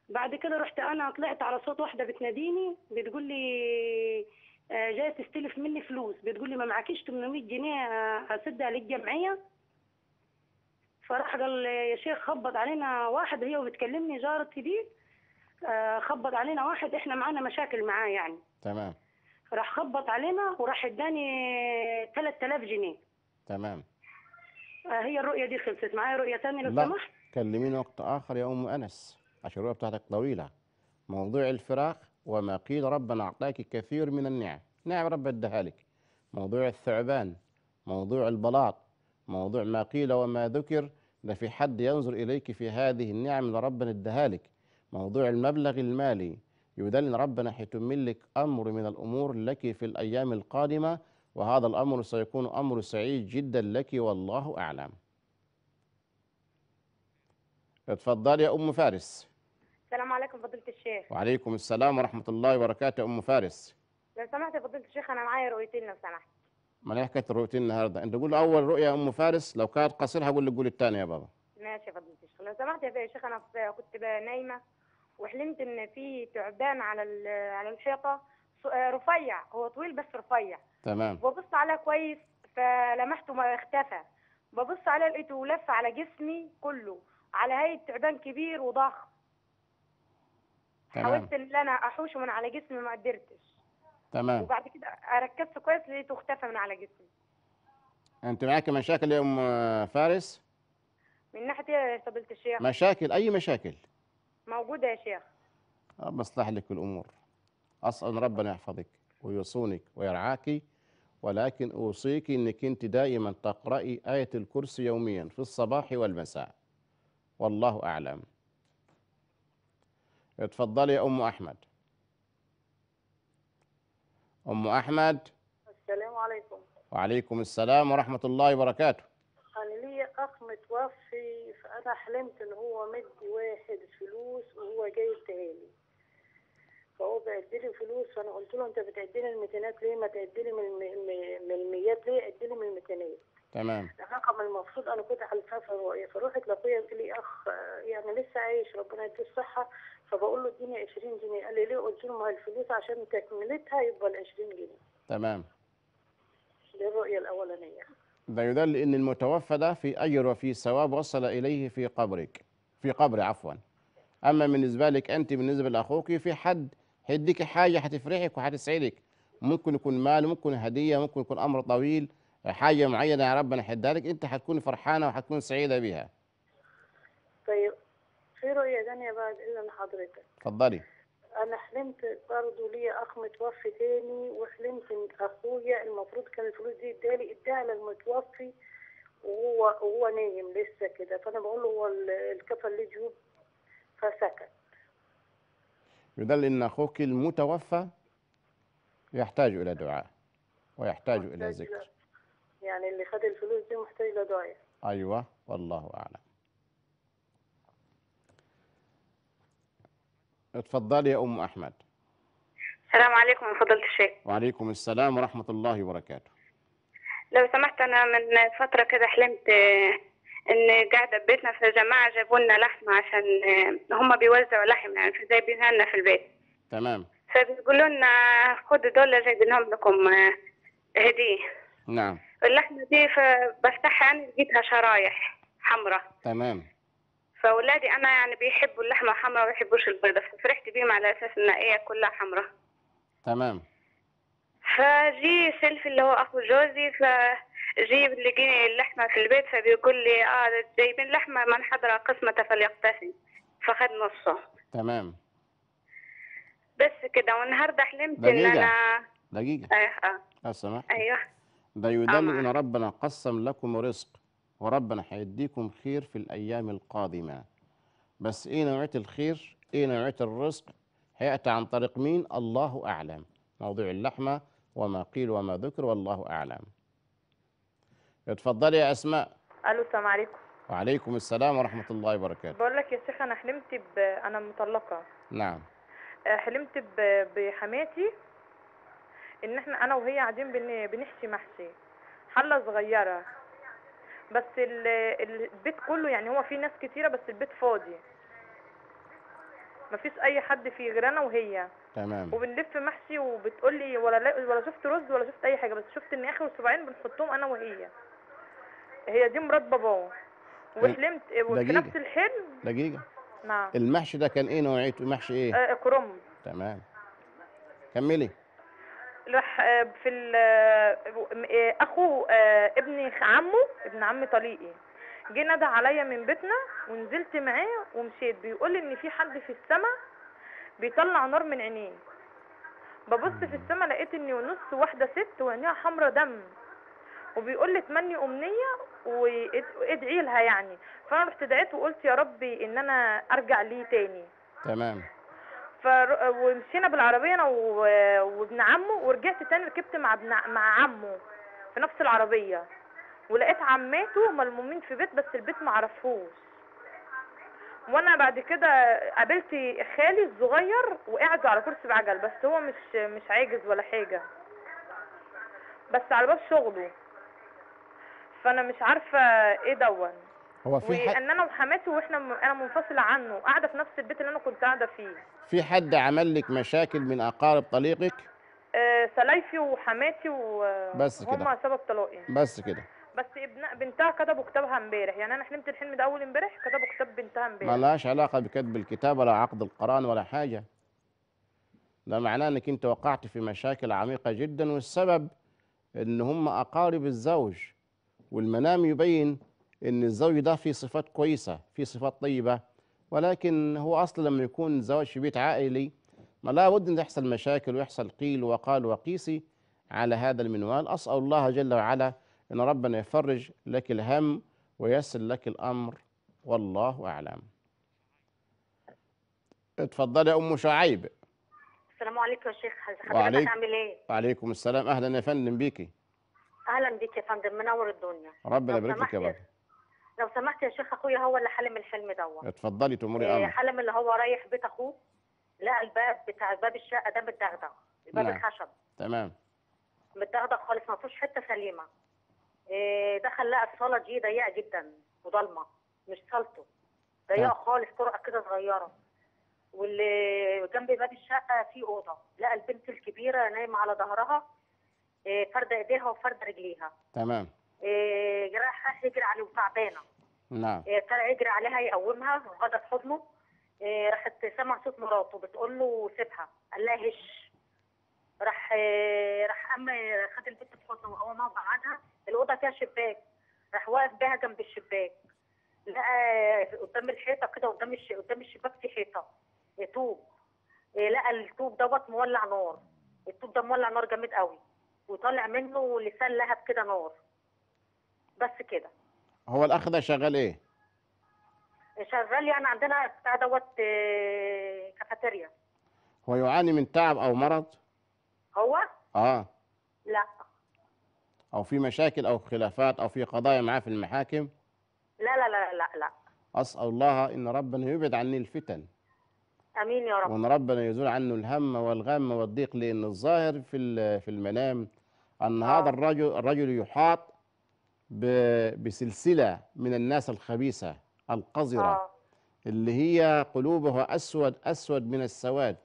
بعد كده رحت أنا طلعت على صوت واحدة بتناديني بتقول لي آه، جاية تستلف مني فلوس. بتقول لي ما معكيش 800 جنيه آه، أسدها للجمعية. فراح قال يا شيخ خبط علينا واحد هي وبتكلمني جارتي دي آه، خبط علينا واحد إحنا معانا مشاكل معاه يعني. تمام. راح خبط علينا وراح اداني 3000 جنيه. تمام. هي الرؤية دي خلصت معايا. رؤية ثانية لو سمحت. كلميني وقت آخر يا أم أنس. الرؤية بتاعتك طويلة. موضوع الفراخ وما قيل ربنا أعطاك كثير من النعم. نعم رب اداها لك. موضوع الثعبان موضوع البلاط موضوع ما قيل وما ذكر ده في حد ينظر إليك في هذه النعم اللي ربنا اداها لك. موضوع المبلغ المالي يدل ربنا هيتم لك أمر من الأمور لك في الأيام القادمة وهذا الأمر سيكون أمر سعيد جدا لك والله أعلم. اتفضلي يا أم فارس. السلام عليكم فضيلة الشيخ. وعليكم السلام ورحمة الله وبركاته يا أم فارس. لو سمحت يا فضيلة الشيخ أنا معايا رؤيتين لو سمحت. ما أنا حكاية الرؤيتين النهاردة. أنت قول أول رؤية يا أم فارس لو كانت قصيرة هقول لك قول الثانية يا بابا. ماشي يا فضيلة الشيخ. لو سمحت يا شيخ أنا في- كنت بقى نايمة وحلمت إن في تعبان على ال- على آه، رفيع هو طويل بس رفيع. تمام. ببص عليه كويس فلمحته ما اختفى. ببص عليه لقيته لف على جسمي كله على هيئة تعبان كبير وضخم. تمام. حاولت إن أنا احوشه من على جسمي ما قدرتش. تمام. وبعد كده ركزت كويس لقيته اختفى من على جسمي. أنت معاك مشاكل يا أم فارس؟ من ناحية إيه يا فضيله الشيخ مشاكل أي مشاكل؟ موجودة يا شيخ. رب يصلح لك الأمور. أسأل ربنا يحفظك ويصونك ويرعاك ولكن أوصيك أنك أنت دائما تقرأي آية الكرسي يوميا في الصباح والمساء. والله أعلم. اتفضلي يا أم أحمد. أم أحمد. السلام عليكم. وعليكم السلام ورحمة الله وبركاته. أنا ليا أخ متوفي فأنا حلمت إن هو مدي واحد فلوس وهو جاي يديهالي. فهو بيديلي فلوس فأنا قلت له أنت بتديني الميتينات ليه؟ ما تديني من الميات ليه؟ اديني من الميتينات. تمام. الرقم المفروض أنا كنت حلفاه في الرؤية فروحت لأخويا قلت لي أخ آه، يعني لسه عايش ربنا يديه الصحة. فبقول له اديني 20 جنيه. قال لي ليه؟ قلت له ما هي الفلوس عشان تكملتها يبقى ال 20 جنيه. تمام. دي الرؤية الأولانية. ده يدل إن المتوفى ده في اجر وفي ثواب وصل إليه في قبرك. في قبر عفوا. أما بالنسبة لك أنت بالنسبة لأخوك في حد هيديك حاجة هتفرحك وهتسعدك. ممكن يكون مال ممكن هدية ممكن يكون أمر طويل حاجة معينة يا ربنا هيديها لك. أنت هتكون فرحانة وهتكون سعيدة بيها. طيب في رؤية تانية بعد إذن حضرتك. اتفضلي أنا حلمت برضه ليا أخ متوفي تاني وحلمت إن أخويا المفروض كان الفلوس دي ادالي اداها للمتوفي وهو وهو نايم لسه كده. فأنا بقول له هو ال- الكفن ليه جيوب؟ فسكت. يدل إن أخوك المتوفى يحتاج إلى دعاء ويحتاج إلى ذكر. يعني اللي خد الفلوس دي محتاج لدعاء أيوه والله أعلم. اتفضلي يا أم أحمد. السلام عليكم يا فضيله الشيخ. وعليكم السلام ورحمة الله وبركاته. لو سمحت أنا من فترة كده حلمت آه، إن قاعدة في بيتنا في جماعة جابوا لنا لحمه عشان آه، هم بيوزعوا لحم يعني في زي لنا في البيت. تمام. فبيقولوا لنا خدوا دول جايبينهم لكم آه، هدية. نعم. اللحمة دي فبفتحها يعني لقيتها شرايح حمراء. تمام. فأولادي أنا يعني بيحبوا اللحمة حمراء وما بيحبوش البيضة ففرحت بيهم على أساس إن هي كلها حمراء. تمام. فجي سيلفي اللي هو أخو جوزي فجي لقيني اللحمة في البيت فبيقول لي آه جايبين لحمة من حضر قسمة فليقتسم. فخد نصه. تمام. بس كده والنهاردة حلمت إن. أنا دقيقة. إيه آه. لو سمحت أيوه. ده يدل إن ربنا قسم لكم رزق. وربنا هيديكم خير في الأيام القادمة. بس إيه نوعية الخير؟ إيه نوعية الرزق؟ هيأتي عن طريق مين؟ الله أعلم. موضوع اللحمة وما قيل وما ذكر والله أعلم. اتفضلي يا أسماء. ألو السلام عليكم. وعليكم السلام ورحمة الله وبركاته. بقول لك يا شيخ أنا حلمت ب... أنا مطلقة. نعم. آه، حلمت ب... بحماتي إن إحنا أنا وهي قاعدين بن... بنحشي محشي. حلة صغيرة. بس ال... البيت كله يعني هو فيه ناس كتيرة بس البيت فاضي. مفيش أي حد فيه غير أنا وهي. تمام. وبنلف محشي وبتقول لي ولا لا ولا شفت رز ولا شفت أي حاجة بس شفت إن آخر أسبوعين بنحطهم أنا وهي. هي دي مرات باباه وحلمت وفي دقيقة. نفس الحلم دقيقة. نعم. المحشي ده كان إيه نوعيته؟ محشي إيه؟ آه كرنب تمام. كملي. راح آه، في ال آه، اخو آه، ابن عمه ابن عم طليقي. جه نادى عليا من بيتنا ونزلت معاه ومشيت. بيقول لي إن في حد في السماء بيطلع نار من عينيه. ببص في السماء لقيت إني ونص واحدة ست وعينيها حمرا دم. وبيقول لي تمني أمنية وإد- وادعي لها يعني. فأنا رحت دعيت وقلت يا ربي إن أنا أرجع ليه تاني. تمام. ومشينا بالعربية أنا وابن عمه ورجعت تاني ركبت مع ابن مع عمه في نفس العربية. ولقيت عماته ملمومين في بيت بس البيت معرفوش وأنا بعد كده قابلت خالي الصغير وقعدوا على كرسي بعجل بس هو مش مش عاجز ولا حاجة. بس على باب شغله. فأنا مش عارفة إيه دون هو في حد وإن أنا وحماتي وإحنا أنا منفصلة عنه قاعدة في نفس البيت اللي أنا كنت قاعدة فيه. في حد عمل لك مشاكل من أقارب طليقك؟ آه، سلايفي وحماتي و... بس كده. هما سبب طلاقي بس كده. بس ابن بنتها كتبوا كتابها امبارح. يعني أنا حلمت الحلم ده أول امبارح كتبوا كتاب بنتها امبارح. ما لهاش علاقة بكتب الكتاب ولا عقد القرآن ولا حاجة. ده معناه إنك أنت وقعت في مشاكل عميقة جدا والسبب إن هم أقارب الزوج. والمنام يبين إن الزوج ده فيه صفات كويسة فيه صفات طيبة ولكن هو أصلا لما يكون زواج في بيت عائلي ما لا بد أن تحصل مشاكل ويحصل قيل وقال وقيسي على هذا المنوال. أسأل الله جل وعلا إن ربنا يفرج لك الهم ويسر لك الأمر. والله أعلم. اتفضلي يا أم شعيب. السلام عليكم يا شيخ. حضرتك وعليك- عامل إيه؟ وعليكم السلام. أهلا يا فندم بيكي. أهلا بيك يا فندم. منور الدنيا. ربنا يبارك لك يا- بابا. لو سمحت يا شيخ أخويا هو اللي حلم الحلم دوت. اتفضلي تمري إيه، أمر حلم اللي هو رايح بيت أخوه لقى الباب بتاع باب الشقة ده متدغدغ الباب نعم. الخشب. تمام. متدغدغ خالص ما فيهوش حتة سليمة. إيه، دخل لقى الصالة دي ضيقة جدا وضلمه مش صالته. ضيقة. خالص طرقة كده صغيرة. واللي جنب باب الشقة في أوضة. لقى البنت الكبيرة نايمة على ظهرها إيه، فارده إيديها وفارده رجليها. تمام. إيه، راح يجري عليه وتعبانه نعم. إيه، طلع يجري عليها يقومها وخدت حضنه. إيه، راحت سمع صوت مراته بتقول له سيبها. قال لها هش. راح إيه، راح قام خد البنت في حضنه وقومها وقعدها الأوضة فيها شباك. راح واقف بيها جنب الشباك. لقى قدام الحيطة كده قدام الش... قدام الشباك في حيطة. إيه، طوب. إيه، لقى الطوب دوت مولع نار. الطوب ده مولع نار جامد قوي. وطالع منه لسان لهب كده نار. بس كده. هو الأخ ده شغال إيه؟ شغال يعني عندنا بتاع دوت آه، كافيتيريا. هو يعاني من تعب أو مرض؟ هو؟ آه. لا. أو في مشاكل أو خلافات أو في قضايا معاه في المحاكم؟ لا لا لا لا لا. أسأل الله إن ربنا يبعد عني الفتن. آمين يا رب. وإن ربنا يزول عنه الهم والغم والضيق لأن الظاهر في في المنام أن هذا الرجل الرجل يحاط ب- بسلسلة من الناس الخبيثة القذرة آه. اللي هي قلوبها أسود أسود من السواد.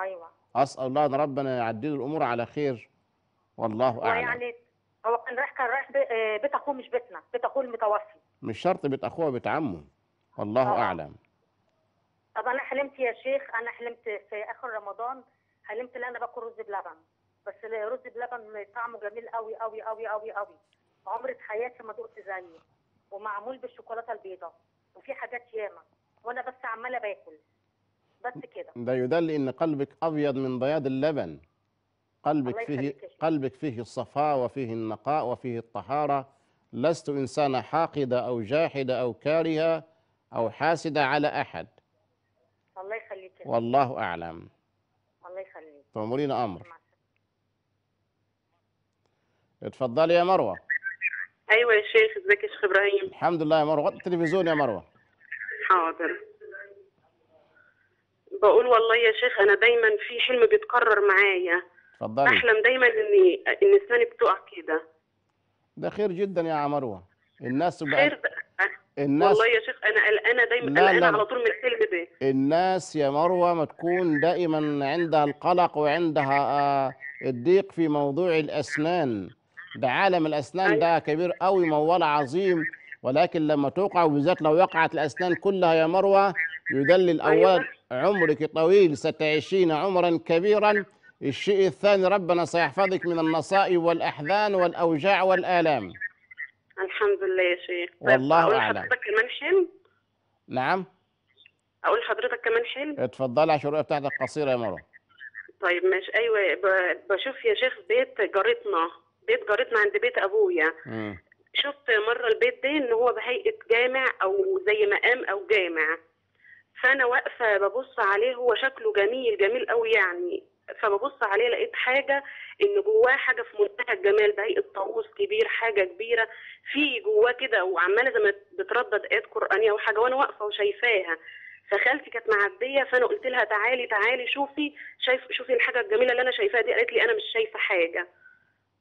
أيوه. أسأل الله إن ربنا يعدل الأمور على خير. والله هو أعلم. يعني هو كان رايح كان رايح آه، بيت أخوه مش بيتنا بيت أخوه المتوفي. مش شرط بيت أخوه بيت عمه. والله آه. أعلم. طب أنا حلمت يا شيخ أنا حلمت في آخر رمضان حلمت إن أنا باكل رز بلبن. بس الرز بلبن طعمه جميل قوي قوي قوي قوي قوي عمري في حياتي ما دقت زيه ومعمول بالشوكولاتة البيضاء وفي حاجات ياما وأنا بس عمالة باكل. بس كده. ده يدل إن قلبك أبيض من بياض اللبن. قلبك فيه. قلبك فيه الصفاء وفيه النقاء وفيه الطهارة. لست إنسانة حاقدة أو جاحدة أو كارهة أو حاسدة على أحد. الله يخليك. والله أعلم. الله يخليك. تأمرين أمر. اتفضلي يا مروة. أيوه يا شيخ إزيك يا شيخ إبراهيم؟ الحمد لله يا مروة. التلفزيون يا مروة. حاضر. بقول والله يا شيخ أنا دايما في حلم بيتكرر معايا. اتفضلي. بحلم دايما ان إن إسناني بتقع كده. ده خير جدا يا مروة. الناس تبقى خير الناس والله يا شيخ أنا قلقانه دايما لا، قلقانه. على طول من الحلم ده. الناس يا مروة ما تكون دائما عندها القلق وعندها آه، الضيق في موضوع الأسنان. ده عالم الأسنان ده كبير قوي موال عظيم ولكن لما توقع وبالذات لو وقعت الأسنان كلها يا مروة يدلل أولا عمرك طويل ستعيشين عمرا كبيرا الشيء الثاني ربنا سيحفظك من النصائب والأحزان والأوجاع والآلام. الحمد لله يا شيخ. طيب والله أقول أعلم. لحضرتك كمان حلم؟ نعم. أقول لحضرتك كمان حلم؟ اتفضلي عشان الرؤية بتاعتك قصيرة يا مروة. طيب ماشي. أيوه بشوف يا شيخ بيت جارتنا. بيت جارتنا عند بيت أبويا. شفت مرة البيت ده إن هو بهيئة جامع أو زي مقام أو جامع. فأنا واقفة ببص عليه هو شكله جميل جميل قوي يعني. فببص عليه لقيت حاجة إن جواه حاجة في منتهى الجمال بهيئة طاووس كبير حاجة كبيرة. في جواه كده وعمالة زي ما بتردد آيات قرآنية وحاجه وأنا واقفة وشايفاها. فخالتي كانت معدية فأنا قلت لها تعالي تعالي شوفي شايف شوفي الحاجة الجميلة اللي أنا شايفاها دي. قالت لي أنا مش شايفة حاجة.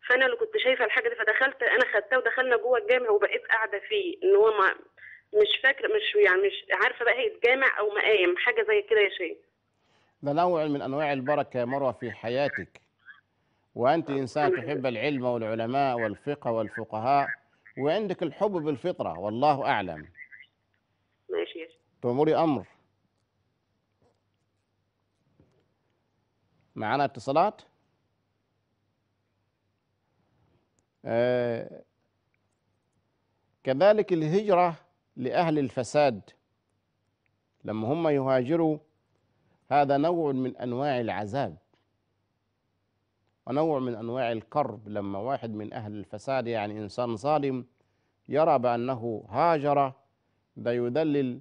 فأنا اللي كنت شايفة الحاجة دي فدخلت أنا خدتها ودخلنا جوه الجامع وبقيت قاعدة فيه إن هو ما مش فاكرة مش يعني مش عارفة بقى هي جامع أو مقام حاجة زي كده يا شيخ. ده نوع من أنواع البركة يا مروة في حياتك. وأنت إنسان تحب العلم والعلماء والفقه والفقهاء وعندك الحب بالفطرة والله أعلم. ماشي يا شيخ. تأمري أمر. معنا اتصالات آه كذلك الهجرة لأهل الفساد. لما هم يهاجروا هذا نوع من أنواع العذاب ونوع من أنواع الكرب. لما واحد من أهل الفساد يعني إنسان ظالم يرى بأنه هاجر ده يدلل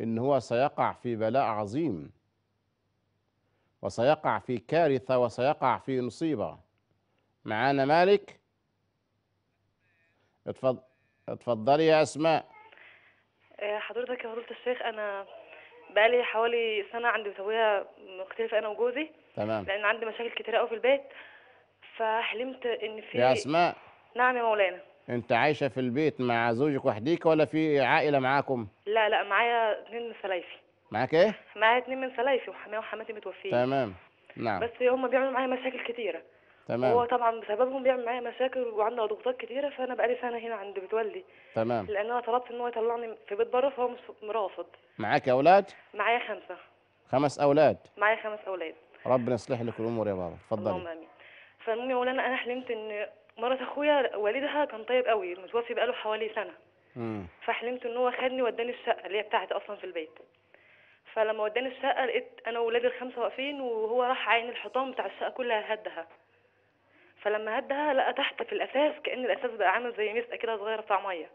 إن هو سيقع في بلاء عظيم وسيقع في كارثة وسيقع في مصيبة. معانا مالك؟ اتفضل اتفضلي يا أسماء. آه، حضرتك يا فضيلة الشيخ أنا بقالي حوالي سنة عندي مسوية مختلفة أنا وجوزي. تمام. لأن عندي مشاكل كتيرة أوي في البيت. فحلمت إن في يا أسماء. نعم يا مولانا. أنت عايشة في البيت مع زوجك وحديك ولا في عائلة معاكم؟ لا لا معايا اتنين من سلايفي. معاك إيه؟ معايا اتنين من سلايفي وحماية وحماتي متوفيين. تمام. نعم. بس هم بيعملوا معايا مشاكل كتيرة هو تمام طبعا بسببهم بيعمل معايا مشاكل وعنده ضغوطات كتيرة فأنا بقالي سنة هنا عند بيت والدي تمام. لأن أنا طلبت إن هو يطلعني في بيت بره فهو مش- مرافض. معاك أولاد؟ معايا خمسة. خمس أولاد. معايا خمس أولاد. ربنا يصلح لك الأمور يا بابا. اللهم اتفضلي آمين. فالمهم يا مولانا أنا حلمت إن مرات أخويا والدها كان طيب قوي متوفي بقاله حوالي سنة. مم. فحلمت إن هو خدني وداني الشقة اللي هي بتاعتي أصلا في البيت. فلما وداني الشقة لقيت أنا وولادي الخمسة واقفين وهو راح عين الحيطان بتاع الشقة كلها هدها. فلما هدها لقى تحت في الاساس كأن الاساس بقى عامل زي مسقة كده صغيرة بتاع مية.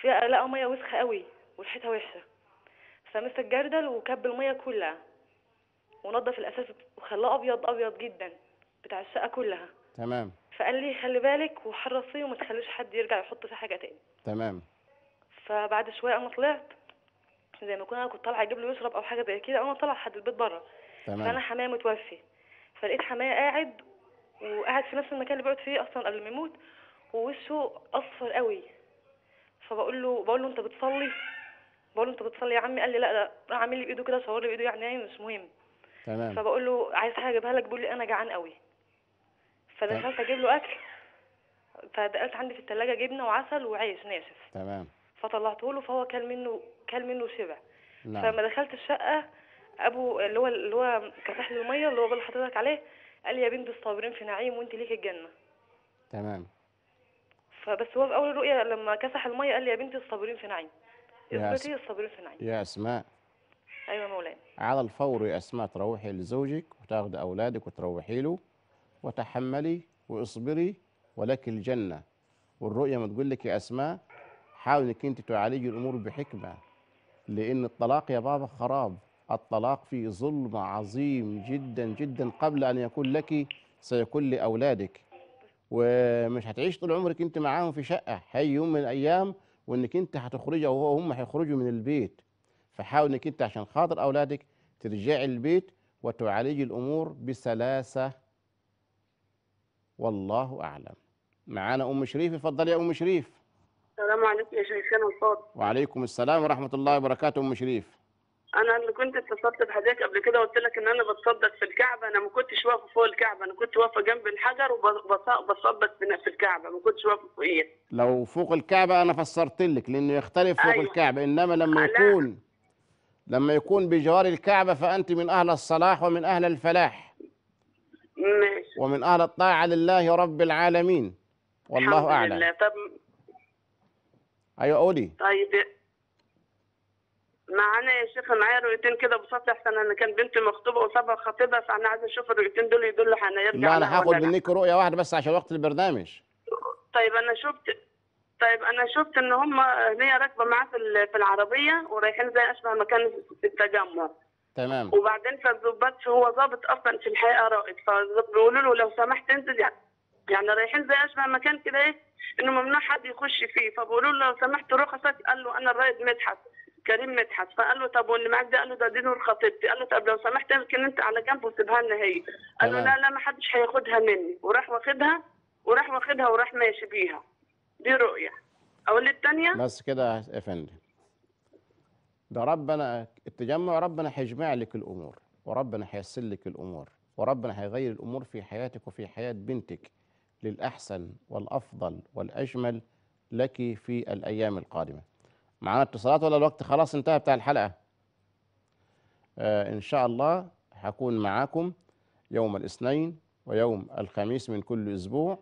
فيها لقى مية وسخة قوي وريحتها وحشة. فمسك جردل وكب المية كلها ونضف الاساس وخلاه أبيض أبيض جدا بتاع الشقه كلها. تمام. فقال لي خلي بالك وحرصيه وما تخليش حد يرجع يحط فيه حاجة تاني. تمام. فبعد شوية أنا طلعت زي ما كنت أنا كنت طالعة أجيب له يشرب أو حاجة زي كده أنا طالعة لحد البيت بره. تمام. فأنا حماية متوفي. فلقيت حماية قاعد وقاعد في نفس المكان اللي بيقعد فيه أصلا قبل ما يموت ووشه أصفر قوي. فبقول له بقول له أنت بتصلي؟ بقول له أنت بتصلي؟ يا عمي قال لي لا لا. راح عامل لي بإيده كده شاور لي بإيده يعني نايم مش مهم. تمام. فبقول له عايز حاجة أجيبها لك؟ بيقول لي أنا جعان قوي. فدخلت أجيب له أكل. فدقلت عندي في التلاجة جبنة وعسل وعيش ناشف. تمام. فطلعته له فهو كل منه كل منه شبع. نعم. فلما دخلت الشقة أبو اللي هو اللي هو كسح المية اللي هو بقول لحضرتك عليه قال لي يا بنت الصابرين في نعيم وانت ليك الجنة. تمام. فبس هو في أول الرؤيا لما كسح المية قال لي يا بنت الصابرين في نعيم. يا اثبتي الصابرين في نعيم. يا أسماء. أيوه مولانا. على الفور يا أسماء تروحي لزوجك وتاخدي أولادك وتروحي له وتحملي وإصبري ولك الجنة. والرؤية ما تقول لك يا أسماء حاولي إنك أنت تعالجي الأمور بحكمة لأن الطلاق يا بابا خراب. الطلاق فيه ظلم عظيم جدا جدا قبل أن يكون لك سيكون لأولادك. ومش هتعيش طول عمرك أنت معاهم في شقة. هي يوم من الأيام وإنك أنت هتخرجي وهو هم هيخرجوا من البيت. فحاول إنك أنت عشان خاطر أولادك ترجعي البيت وتعالجي الأمور بسلاسة. والله أعلم. معانا أم شريف؟ اتفضلي يا أم شريف. السلام عليكم يا شيخنا الفاضل؟ وعليكم السلام ورحمة الله وبركاته أم شريف. أنا اللي كنت اتصلت بحضرتك قبل كده قلت لك إن أنا بتصدق في الكعبة أنا ما كنتش واقفة فوق الكعبة أنا كنت واقفة جنب الحجر وبصبت في الكعبة ما كنتش واقفة فوقيه لو فوق الكعبة أنا فسرت لك لأنه يختلف فوق أيوة. الكعبة. إنما لما. يكون لما يكون بجوار الكعبة فأنت من أهل الصلاح ومن أهل الفلاح. ماشي. ومن أهل الطاعة لله رب العالمين. والله الحمد أعلم. لله. طب أيوه قولي. طيب معانا يا شيخ معايا رؤيتين كده بصوت احسن أنا كان بنتي مخطوبة وسابها خطيبها فأنا عايزه أشوف الرؤيتين دول يدلوا هنرجع لا أنا هاخد. منك رؤية واحدة بس عشان وقت البرنامج. طيب أنا شفت طيب أنا شفت إن هم هي راكبة معاه في في العربية ورايحين زي أشبه مكان في التجمع. تمام. وبعدين فالظباط هو ضابط أصلا في الحقيقة رائد فبيقولوا له لو سمحت انزل يعني يعني رايحين زي أشبه مكان كده إيه إنه ممنوع حد يخش فيه. فبيقولوا له لو سمحت رخصك قال له أنا الرائد مدحت كريم مدحت. فقال له طب واللي معاك ده؟ قال له ده دي نور خطيبتي قال له طب لو سمحت اركن أنت على جنب وسيبها لنا هي. قال له. لا لا ما حدش هياخدها مني. وراح واخدها وراح واخدها وراح ماشي بيها. دي رؤية. أقول الثانية بس كده يا فندم. ده ربنا التجمع ربنا هيجمع لك الأمور وربنا هيسر لك الأمور وربنا هيغير الأمور في حياتك وفي حياة بنتك للأحسن والأفضل والأجمل لك في الأيام القادمة. معانا اتصالات ولا الوقت خلاص انتهى بتاع الحلقة؟ آه إن شاء الله هكون معاكم يوم الاثنين ويوم الخميس من كل أسبوع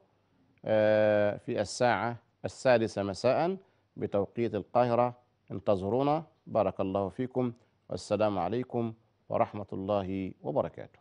آه في الساعة السادسة مساء بتوقيت القاهرة انتظرونا. بارك الله فيكم والسلام عليكم ورحمة الله وبركاته.